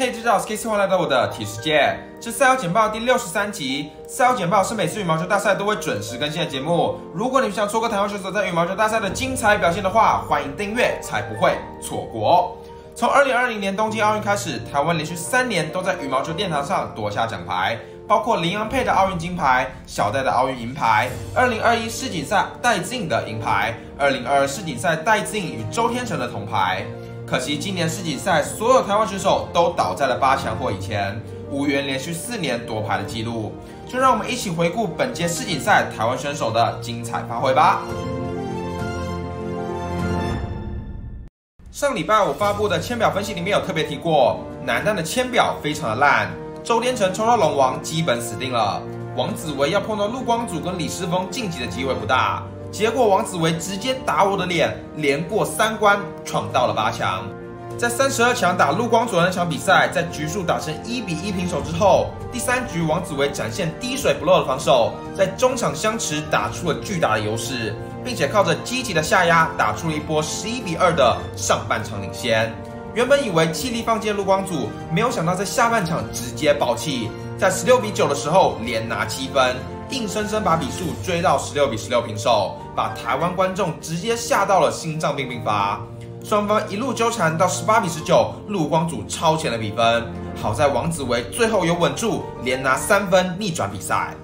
嘿，大家好，我是 K 欢迎来到我的体世界。这赛后简报第六十三集。赛后简报是每次羽毛球大赛都会准时更新的节目。如果你不想错过台湾选手在羽毛球大赛的精彩表现的话，欢迎订阅，才不会错过。从二零二零年东京奥运开始，台湾连续三年都在羽毛球殿堂上夺下奖牌，包括林洋配的奥运金牌、小戴的奥运银牌、二零二一世锦赛戴资颖的银牌、二零二二世锦赛戴资颖与周天成的铜牌。可惜今年世锦赛，所有台湾选手都倒在了八强或以前，无缘连续四年夺牌的记录。就让我们一起回顾本届世锦赛台湾选手的精彩发挥吧。上礼拜我发布的签表分析里面有特别提过，男单的签表非常的烂，周天成抽到龙王基本死定了，王子维要碰到陆光祖跟李诗峰晋级的机会不大。结果王子维直接打我的脸，连过三关，闯到了八强。在三十二强打陆光祖那场比赛，在局数打成一比一平手之后，第三局王子维展现滴水不漏的防守，在中场相持打出了巨大的优势，并且靠着积极的下压打出了一波十一比二的上半场领先。原本以为气力放尽陆光祖，没有想到在下半场直接爆气，在十六比九的时候连拿七分。硬生生把比数追到十六比十六平手，把台湾观众直接吓到了心脏病病发。双方一路纠缠到十八比十九，陆光祖超前了比分。好在王子维最后有稳住，连拿三分逆转比赛。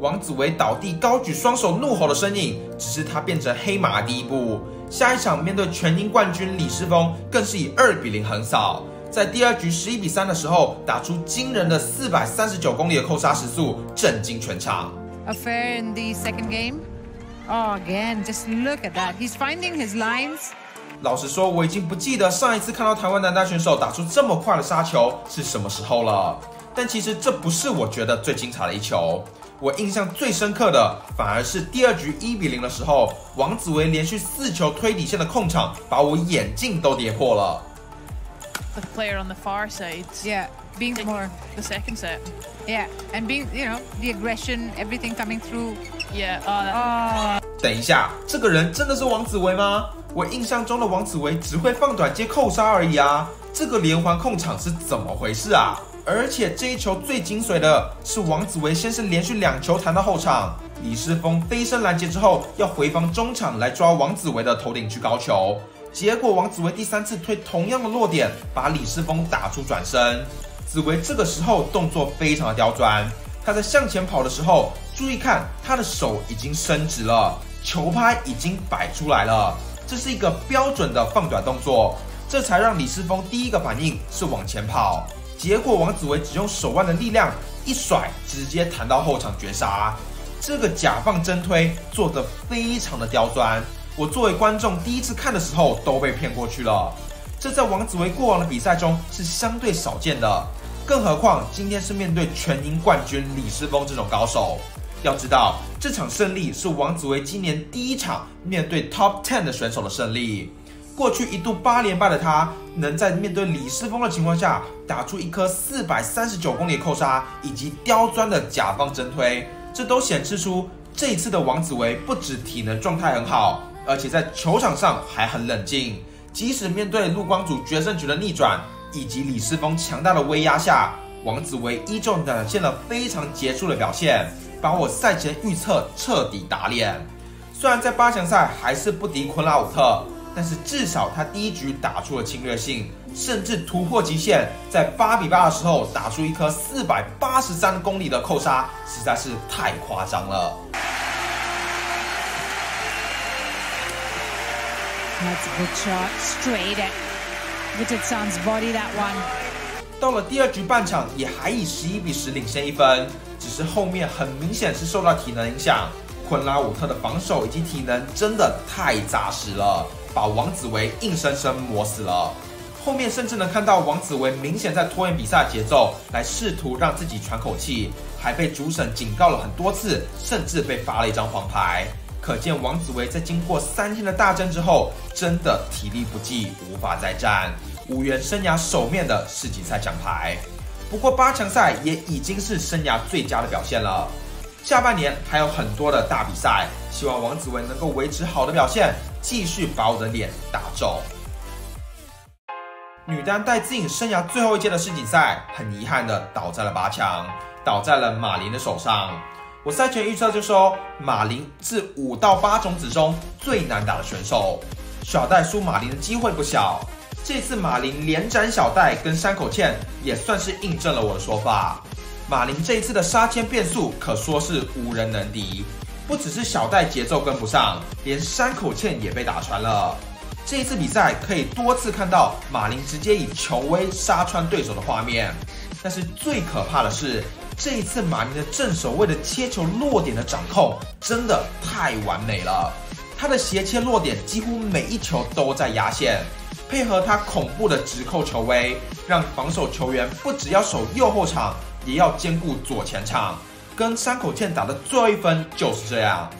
王子维倒地高举双手怒吼的身影，只是他变成黑马的第一步。下一场面对全英冠军李世峰，更是以二比零横扫。在第二局十一比三的时候，打出惊人的四百三十九公里的扣杀时速，震惊全场。Affair in the second game. Oh, again, just look at that. He's finding his lines. 老实说，我已经不记得上一次看到台湾男单选手打出这么快的杀球是什么时候了。但其实这不是我觉得最精彩的一球。我印象最深刻的反而是第二局一比零的时候，王子维连续四球推底线的控场，把我眼镜都跌破了。The player on the far side, yeah, being more the second set, yeah, and being you know the aggression, everything coming through, yeah. Oh. 等一下，这个人真的是王子维吗？我印象中的王子维只会放短接扣杀而已啊，这个连环控场是怎么回事啊？而且这一球最精髓的是，王子维先是连续两球弹到后场，李世峰飞身拦截之后，要回防中场来抓王子维的头顶去高球，结果王子维第三次推同样的落点，把李世峰打出转身。子维这个时候动作非常的刁钻，他在向前跑的时候，注意看他的手已经伸直了，球拍已经摆出来了，这是一个标准的放短动作，这才让李世峰第一个反应是往前跑。结果王子维只用手腕的力量一甩，直接弹到后场绝杀。这个假放真推做得非常的刁钻，我作为观众第一次看的时候都被骗过去了。这在王子维过往的比赛中是相对少见的，更何况今天是面对全英冠军李世峰这种高手。要知道，这场胜利是王子维今年第一场面对 Top Ten 的选手的胜利。过去一度八连败的他，能在面对李世峰的情况下，打出一颗四百三十九公里扣杀，以及刁钻的甲方真推，这都显示出这一次的王子维不止体能状态很好，而且在球场上还很冷静。即使面对陆光祖决胜局的逆转，以及李世峰强大的威压下，王子维依旧展现了非常杰出的表现，把我赛前预测彻底打脸。虽然在八强赛还是不敌昆拉武特。但是至少他第一局打出了侵略性，甚至突破极限，在八比八的时候打出一颗四百八十三公里的扣杀，实在是太夸张了。That's a good shot, straight at Richard San's body. That one. 到了第二局半场，也还以十一比十领先一分，只是后面很明显是受到体能影响，昆拉武特的防守以及体能真的太扎实了。把王子维硬生生磨死了。后面甚至能看到王子维明显在拖延比赛节奏，来试图让自己喘口气，还被主审警告了很多次，甚至被罚了一张黄牌。可见王子维在经过三天的大战之后，真的体力不济，无法再战，无缘生涯首面的世锦赛奖牌。不过八强赛也已经是生涯最佳的表现了。下半年还有很多的大比赛，希望王子文能够维持好的表现，继续把我的脸打肿。女单戴资颖生涯最后一届的世锦赛，很遗憾的倒在了八强，倒在了马林的手上。我赛前预测就说，马林是五到八种子中最难打的选手，小戴输马林的机会不小。这次马林连斩小戴跟山口茜，也算是印证了我的说法。马林这一次的杀千变速可说是无人能敌，不只是小戴节奏跟不上，连山口茜也被打穿了。这一次比赛可以多次看到马林直接以球威杀穿对手的画面，但是最可怕的是这一次马林的正手位的切球落点的掌控真的太完美了，他的斜切落点几乎每一球都在压线，配合他恐怖的直扣球威，让防守球员不只要守右后场。也要兼顾左前场，跟山口茜打的最后一分就是这样。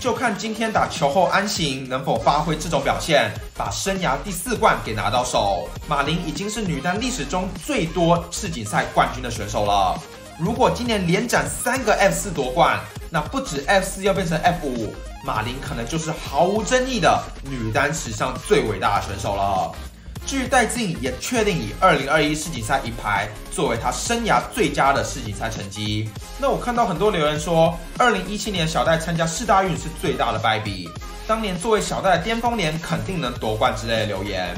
就看今天打球后安行能否发挥这种表现，把生涯第四冠给拿到手。马林已经是女单历史中最多世锦赛冠军的选手了。如果今年连斩三个 F 四夺冠，那不止 F 四要变成 F 五，马林可能就是毫无争议的女单史上最伟大的选手了。至于戴资颖，也确定以二零二一世锦赛银牌作为他生涯最佳的世锦赛成绩。那我看到很多留言说，二零一七年小戴参加世大运是最大的败笔，当年作为小戴的巅峰年，肯定能夺冠之类的留言。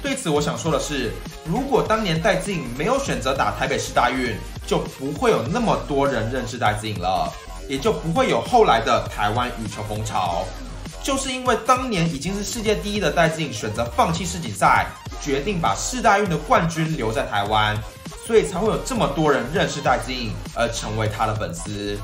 对此，我想说的是，如果当年戴资颖没有选择打台北市大运，就不会有那么多人认识戴资颖了，也就不会有后来的台湾羽球风潮。就是因为当年已经是世界第一的戴资颖选择放弃世锦赛，决定把世大运的冠军留在台湾，所以才会有这么多人认识戴资颖，而成为他的粉丝。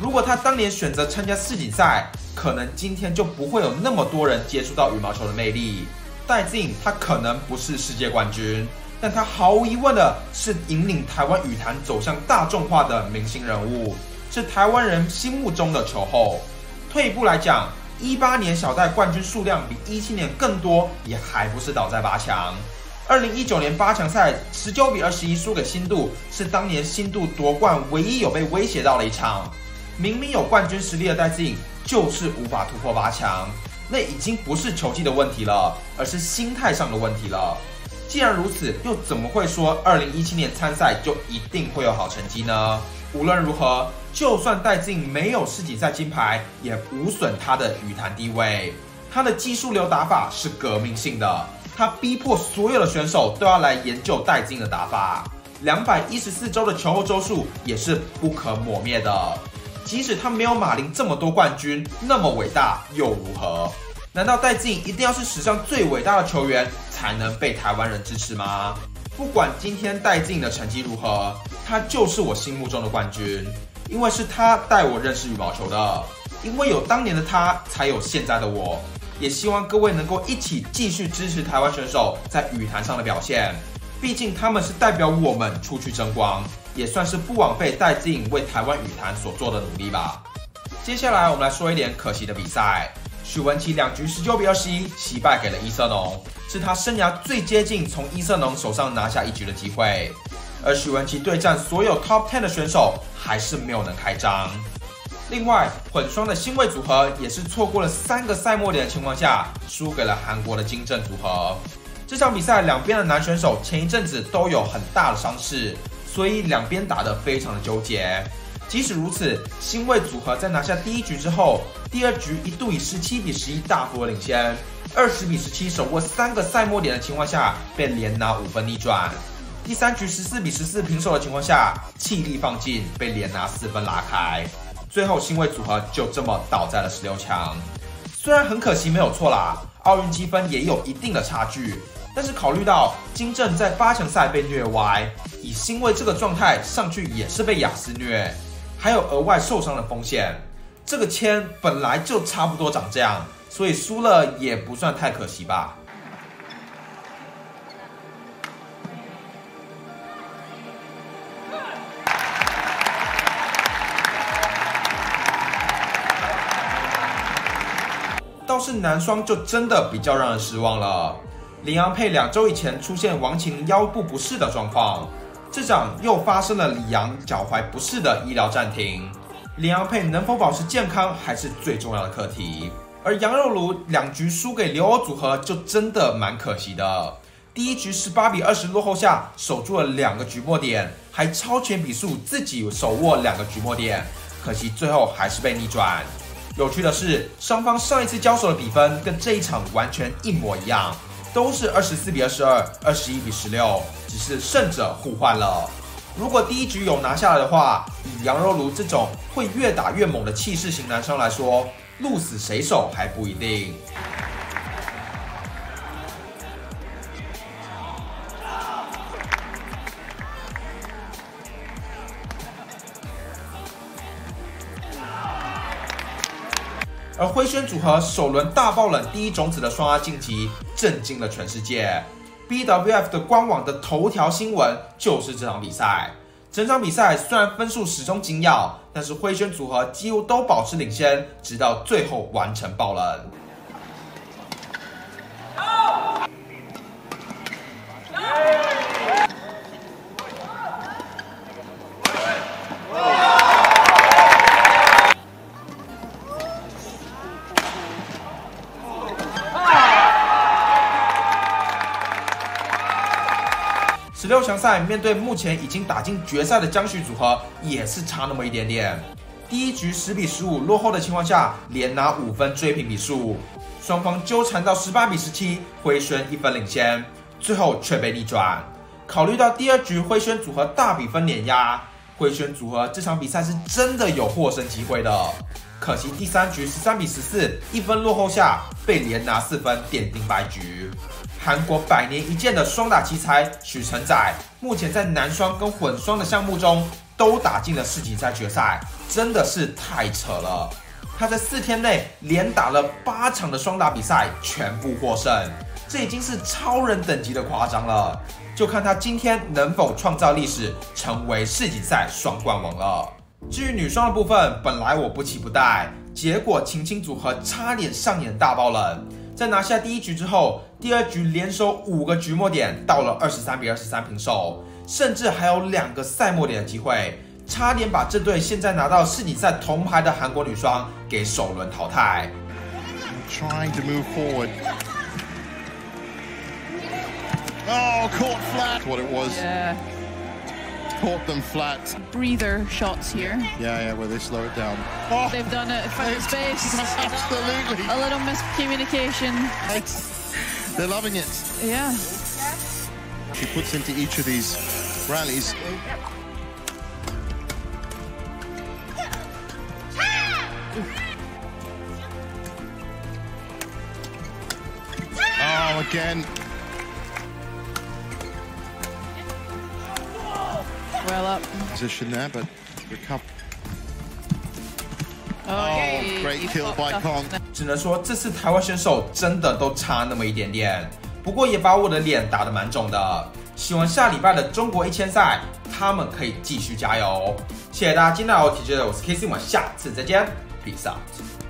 如果他当年选择参加世锦赛，可能今天就不会有那么多人接触到羽毛球的魅力。戴资颖他可能不是世界冠军，但他毫无疑问的是引领台湾羽坛走向大众化的明星人物，是台湾人心目中的球后。退一步来讲，一八年小戴冠军数量比一七年更多，也还不是倒在八强。二零一九年八强赛十九比二十一输给新度，是当年新度夺冠唯一有被威胁到的一场。明明有冠军实力的戴资颖，就是无法突破八强。那已经不是球技的问题了，而是心态上的问题了。既然如此，又怎么会说二零一七年参赛就一定会有好成绩呢？无论如何，就算戴资颖没有世锦赛金牌，也无损他的羽坛地位。他的技术流打法是革命性的，他逼迫所有的选手都要来研究戴资颖的打法。两百一十四周的球后周数也是不可磨灭的。即使他没有马林这么多冠军，那么伟大又如何？难道戴资颖一定要是史上最伟大的球员才能被台湾人支持吗？不管今天戴资颖的成绩如何，他就是我心目中的冠军，因为是他带我认识羽毛球的，因为有当年的他，才有现在的我。也希望各位能够一起继续支持台湾选手在羽坛上的表现，毕竟他们是代表我们出去争光。也算是不枉费戴资颖为台湾羽坛所做的努力吧。接下来我们来说一点可惜的比赛。许文琪两局十九比二十一惜败给了伊瑟农，是他生涯最接近从伊瑟农手上拿下一局的机会。而许文琪对战所有 Top Ten 的选手，还是没有能开张。另外，混双的新位组合也是错过了三个赛末点的情况下，输给了韩国的金正组合。这场比赛两边的男选手前一阵子都有很大的伤势。所以两边打得非常的纠结。即使如此，新卫组合在拿下第一局之后，第二局一度以十七比十一大幅领先，二十比十七手握三个赛末点的情况下，被连拿五分逆转。第三局十四比十四平手的情况下，气力放尽，被连拿四分拉开。最后新卫组合就这么倒在了十六强。虽然很可惜，没有错啦，奥运积分也有一定的差距。但是考虑到金正在八强赛被虐歪，以新卫这个状态上去也是被雅思虐，还有额外受伤的风险，这个签本来就差不多长这样，所以输了也不算太可惜吧。倒是男双就真的比较让人失望了。林洋配两周以前出现王琴腰部不适的状况，这场又发生了李阳脚踝不适的医疗暂停。林洋配能否保持健康还是最重要的课题。而杨肉炉两局输给刘欧组合，就真的蛮可惜的。第一局十八比二十落后下，守住了两个局末点，还超前比数自己手握两个局末点，可惜最后还是被逆转。有趣的是，双方上一次交手的比分跟这一场完全一模一样，都是二十四比二十二、二十一比十六，只是胜者互换了。如果第一局有拿下来的话，以杨肉炉这种会越打越猛的气势型男生来说，鹿死谁手还不一定。而灰宣组合首轮大爆冷第一种子的双压晋级，震惊了全世界。BWF 的官网的头条新闻就是这场比赛。整场比赛虽然分数始终紧咬，但是灰宣组合几乎都保持领先，直到最后完成爆冷。强赛面对目前已经打进决赛的江旭组合，也是差那么一点点。第一局十比十五落后的情况下，连拿五分追平比数，双方纠缠到十八比十七，辉轩一分领先，最后却被逆转。考虑到第二局辉轩组合大比分碾压，辉轩组合这场比赛是真的有获胜机会的。可惜第三局十三比十四，一分落后下被连拿四分奠定败局。韩国百年一见的双打奇才许承载，目前在男双跟混双的项目中都打进了世锦赛决赛，真的是太扯了。他在四天内连打了八场的双打比赛，全部获胜，这已经是超人等级的夸张了。就看他今天能否创造历史，成为世锦赛双冠王了。至于女双的部分，本来我不期不待，结果秦青组合差点上演大爆冷。在拿下第一局之后，第二局连收五个局末点，到了二十三比二十三平手，甚至还有两个赛末点的机会，差点把这对现在拿到世锦赛铜牌的韩国女双给首轮淘汰。Trying to move forward. Oh, caught flat. What it was. Yeah. Caught them flat. Breather shots here. Yeah, yeah, where they slow it down. Oh, They've done it. Found space. absolutely. A little miscommunication. They're loving it. Yeah. She puts into each of these rallies. Oh, again. Great kill by Kong. 只能说这次台湾选手真的都差那么一点点，不过也把我的脸打得蛮肿的。希望下礼拜的中国一千赛，他们可以继续加油。谢谢大家今天的 OTG，我是 KC，我们下次再见，Peace out。